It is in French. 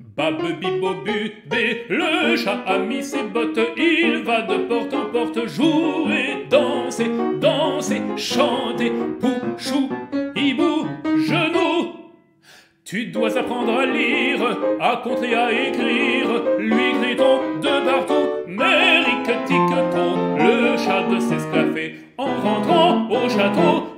Bab bibo bé, le chat a mis ses bottes, il va de porte en porte jouer, danser, danser, chanter, pou, chou, hibou, genou. Tu dois apprendre à lire, à compter, à écrire, lui crie-t-on de partout, mérique tic le chat de s'esclaffer en rentrant au château?